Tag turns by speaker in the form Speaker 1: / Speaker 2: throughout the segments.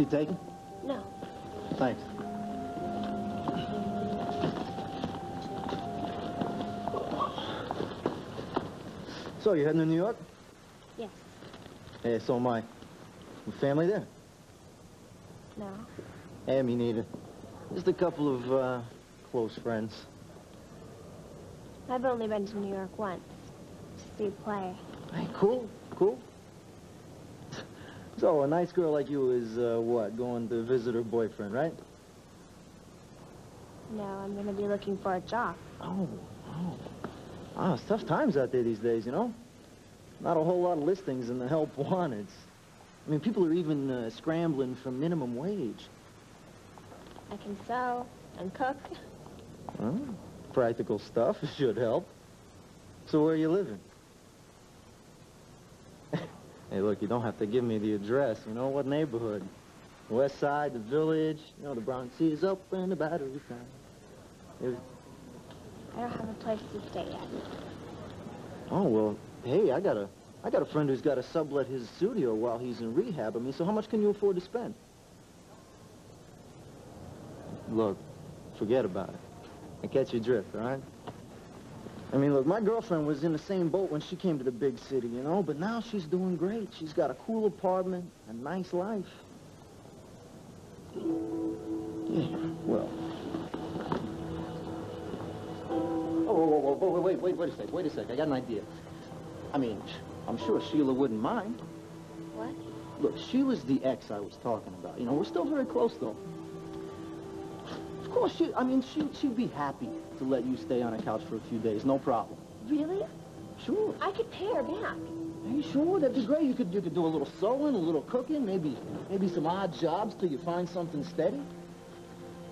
Speaker 1: Seat taken?
Speaker 2: No.
Speaker 1: Thanks. So, you're heading to New York?
Speaker 2: Yes.
Speaker 1: Hey, so am I. Your family there?
Speaker 2: No.
Speaker 1: Hey, me neither. Just a couple of, uh, close friends.
Speaker 2: I've only been to New York once. To see a play.
Speaker 1: Hey, cool, cool. So, a nice girl like you is, uh, what, going to visit her boyfriend, right?
Speaker 2: No, I'm gonna be looking for a job.
Speaker 1: Oh, oh. Ah, it's tough times out there these days, you know? Not a whole lot of listings in the help wanted. I mean, people are even uh, scrambling for minimum wage.
Speaker 2: I can sew and cook.
Speaker 1: Well, practical stuff should help. So where are you living? Hey, look, you don't have to give me the address. You know what neighborhood? West side, the village. You know, the Bronx is open, the battery time. It-
Speaker 2: I don't have a place to stay yet.
Speaker 1: Oh, well, hey, I got a, I got a friend who's got to sublet his studio while he's in rehab. I mean, so how much can you afford to spend? Look, forget about it. I catch your drift, all right? I mean, look, my girlfriend was in the same boat when she came to the big city, you know, but now she's doing great. She's got a cool apartment, a nice life. Yeah, well. Oh, whoa, whoa, whoa, whoa, wait, wait, wait a sec, wait a sec. I got an idea. I mean, I'm sure Sheila wouldn't mind.
Speaker 2: What?
Speaker 1: Look, Sheila's the ex I was talking about. You know, we're still very close, though. Of course, she, I mean, she, she'd be happy to let you stay on her couch for a few days, no problem.
Speaker 2: Really?
Speaker 1: Sure.
Speaker 2: I could pay her back.
Speaker 1: Are you sure, that'd be great. You could, you could do a little sewing, a little cooking, maybe, maybe some odd jobs till you find something steady.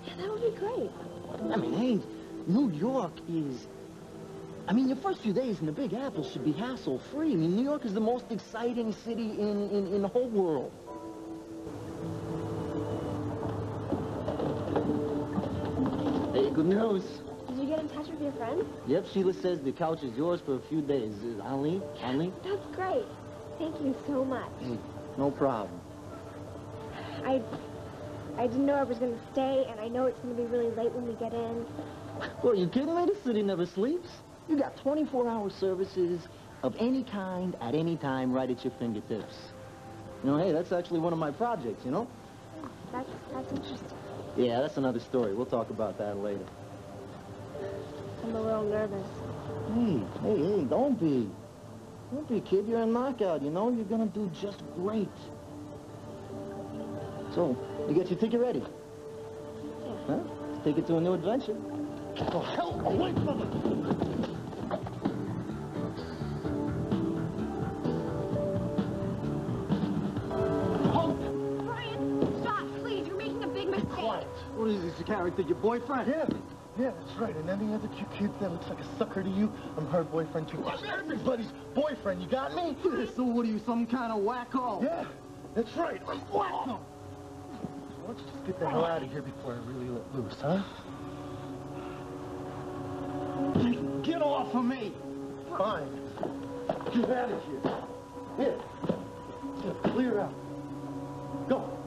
Speaker 2: Yeah, that would be great.
Speaker 1: I mean, hey, New York is... I mean, your first few days in the Big Apple should be hassle-free. I mean, New York is the most exciting city in, in, in the whole world. Good news.
Speaker 2: Did you get in touch with your friend?
Speaker 1: Yep, Sheila says the couch is yours for a few days. Is Anli? Anli?
Speaker 2: That's great. Thank you so much.
Speaker 1: Hey, no problem.
Speaker 2: I I didn't know I was going to stay, and I know it's going to be really late when we get in.
Speaker 1: Well, you kidding me? The city never sleeps. You got 24-hour services of any kind at any time right at your fingertips. You know, hey, that's actually one of my projects, you know?
Speaker 2: That's, that's interesting.
Speaker 1: Yeah, that's another story. We'll talk about that later.
Speaker 2: I'm a little nervous.
Speaker 1: Hey, hey, hey, don't be. Don't be, kid. You're in knockout, you know? You're gonna do just great. So, you get your ticket ready?
Speaker 2: Yeah.
Speaker 1: Huh? Take it to a new adventure. Oh, hell, away from it! Is character, your boyfriend?
Speaker 3: Yeah, yeah, that's right. And any other cute kid that looks like a sucker to you, I'm her boyfriend too. I'm everybody's boyfriend. You got me?
Speaker 1: So what are you, some kind of wacko?
Speaker 3: Yeah, that's right. I'm wacko. Why don't you just get the hell out of here before I really let loose, huh?
Speaker 1: Get off of me!
Speaker 3: Fine. Get out of here. Here. Here, clear out. Go.